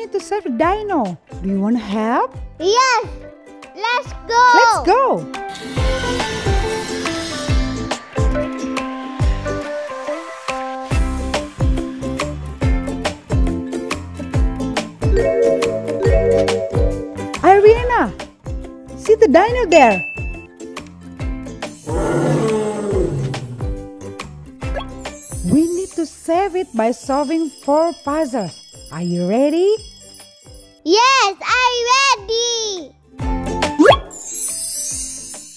need to save Dino. Do you want to help? Yes! Let's go! Let's go! Airiena! See the dino there! We need to save it by solving four puzzles. Are you ready? Yes, I'm ready!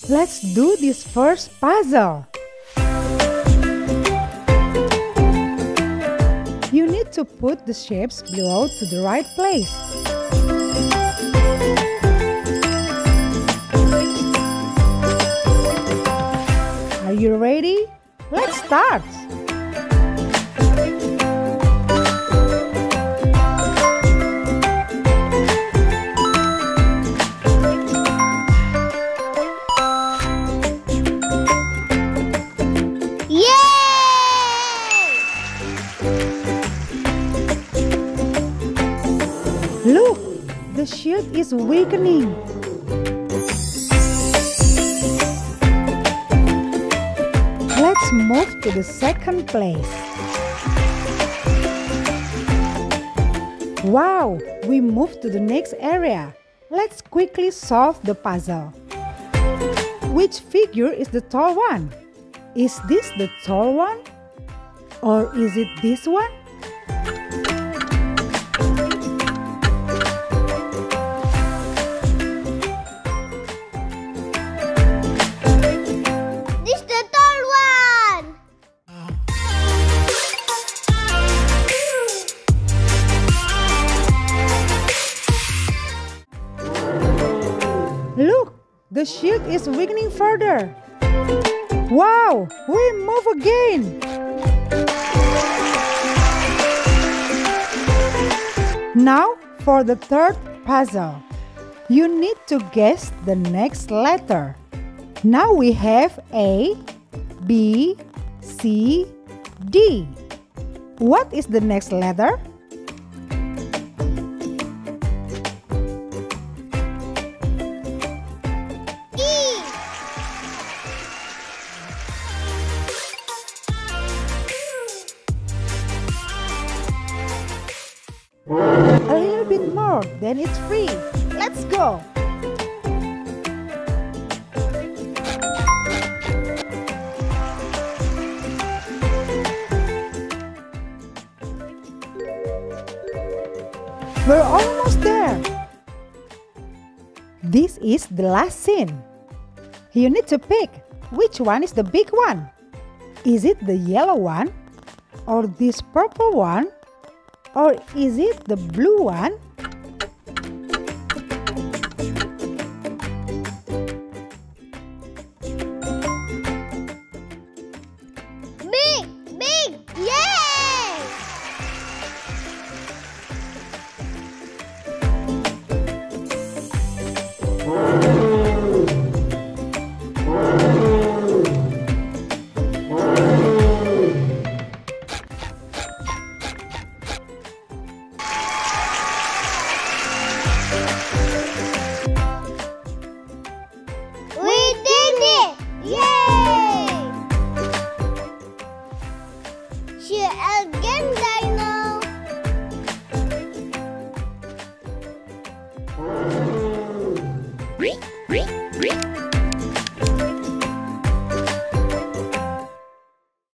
Let's do this first puzzle. You need to put the shapes below to the right place. Are you ready? Let's start. The shield is weakening. Let's move to the second place. Wow, we moved to the next area. Let's quickly solve the puzzle. Which figure is the tall one? Is this the tall one? Or is it this one? Look, the shield is weakening further. Wow, we move again. Now for the third puzzle. You need to guess the next letter. Now we have A, B, C, D. What is the next letter? Bit more, then it's free. Let's go. We're almost there. This is the last scene. You need to pick which one is the big one. Is it the yellow one? Or this purple one? Or is it the blue one? you again dino.